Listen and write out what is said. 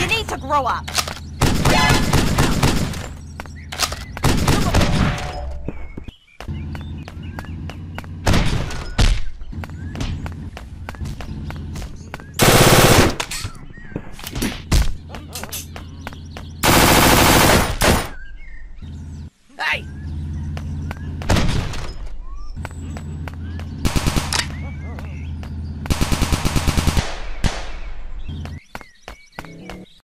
You need to grow up.